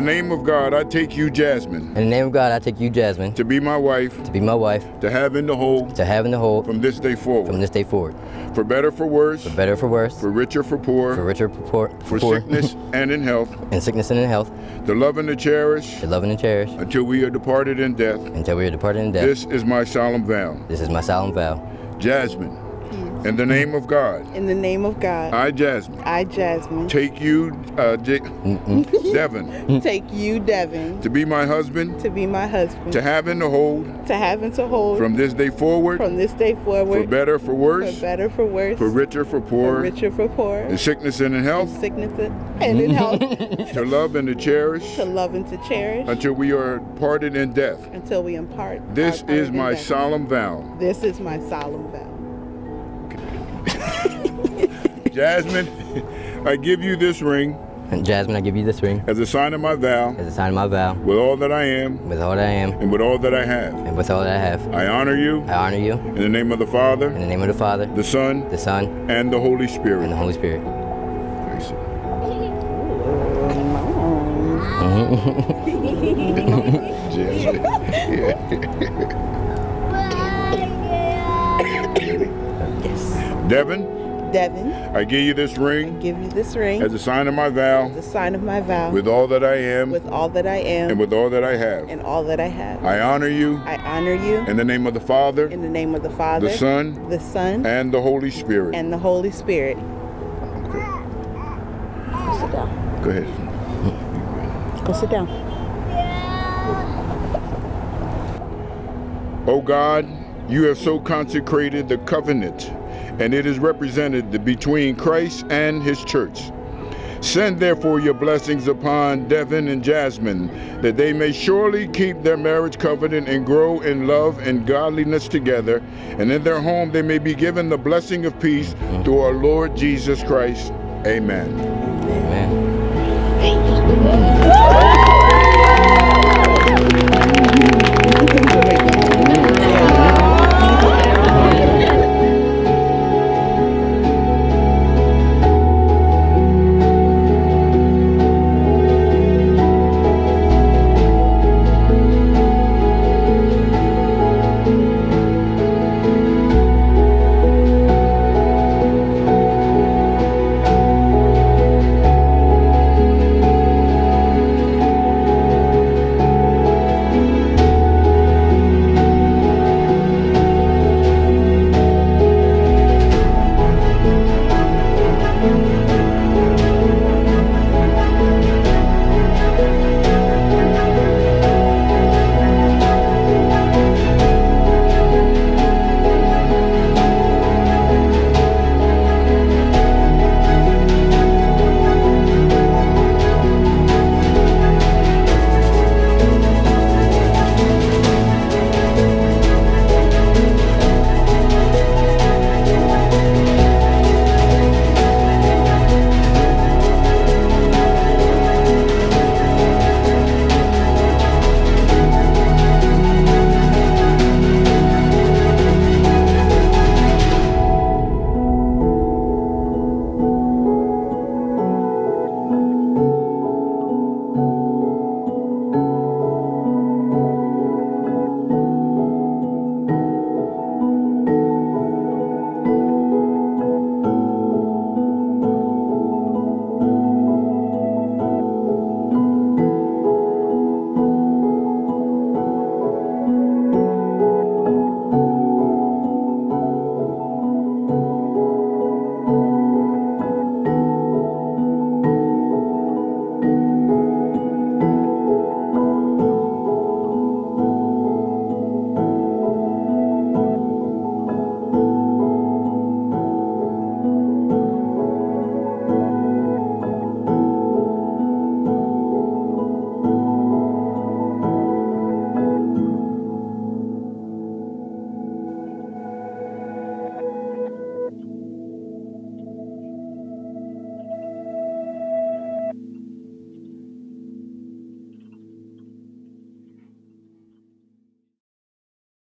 the name of God, I take you, Jaszmine, In the name of God, I take you, Jaszmine, to be my wife, to be my wife, to have in the hold. To have in the hold. From this day forward. from this day forward, for better, for worse, for better, for worse, for richer, for poor, for richer, for poor, for poor, sickness and in health, in sickness and in health, to love and to cherish. To love and to cherish, until we are departed in death. until we are departed in death. This is my solemn vow. This is my solemn vow. Jaszmine, in the name of God, In the name of God, I, Jaszmine, I, Jaszmine, take you, uh, J- Devon, take you, Devon, to be my husband, to be my husband, to have and to hold. To have and to hold. From this day forward, from this day forward. for forward, better, for worse. for worse, better, for worse, for richer, for for poor, richer, for poor, in sickness and in health, In sickness and in health, to love and to cherish. To love and to cherish. Until we are parted in death. until we impart. This is my death. solemn vow. This is my solemn vow. Jaszmine, I give you this ring. And Jaszmine, I give you this ring. As a sign of my vow. As a sign of my vow, with all that I am. With all that I am. And with all that I have. and with all that I have. I honor you. I honor you. In the name of the Father, in the name of the Father, the Son, the Son, and the Holy Spirit. and the Holy Spirit. Praise it. Mm-hmm. Devon, Devon, I give you this ring give you this ring as a sign of my vow the sign of my vow with all that I am with all that I am and with all that I have. and all that I have. I honor you I honor you in the name of the Father, in the name of the Father, the Son, the Son, and the Holy Spirit. and the Holy Spirit. Go Sit down. Go ahead. Go sit down. O God, you have so consecrated the covenant, and it is represented between Christ and his church. Send therefore your blessings upon Devon and Jaszmine, that they may surely keep their marriage covenant and grow in love and godliness together, and in their home they may be given the blessing of peace through our Lord Jesus Christ. Amen. Amen.